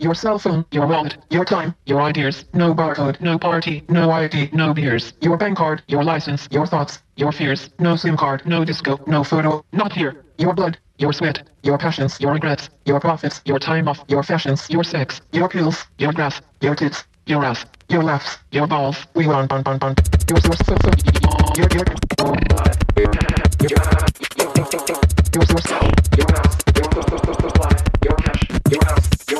Your cell phone, your wallet, your time, your ideas, no barcode, no party, no ID, no beers, your bank card, your license, your thoughts, your fears, no SIM card, no disco, no photo, not here, your blood, your sweat, your passions, your regrets, your profits, your time off, your fashions, your sex, your pills, your grass, your tits, your ass, your laughs, your balls, we want bun, bun, bun, your source, so, your, your, your,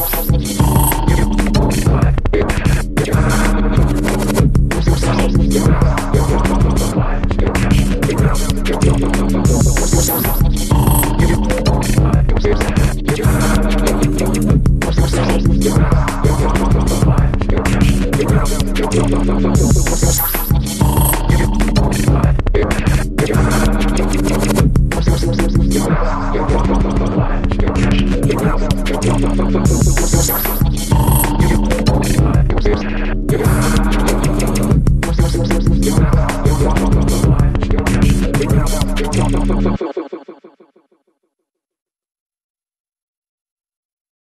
Your cash,